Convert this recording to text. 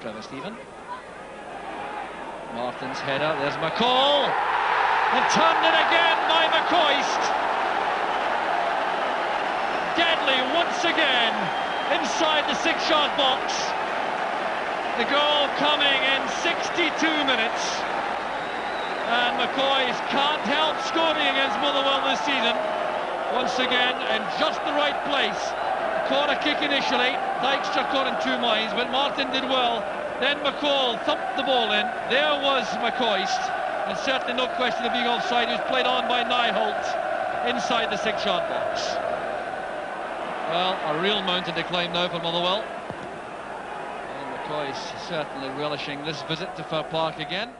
Trevor Steven. Martin's header, there's McCall. And turned it again by McCoist. Deadly once again inside the six-yard box. The goal coming in 62 minutes. And McCoist can't help scoring against Motherwell this season. Once again, in just the right place. Corner kick initially. Dykstra caught in two minds, but Martin did well. Then McCall thumped the ball in. There was McCoist. And certainly no question of being offside. He was played on by Nijholt inside the six-yard box. Well, a real mountain to climb now for Motherwell. And McCoist certainly relishing this visit to Fir Park again.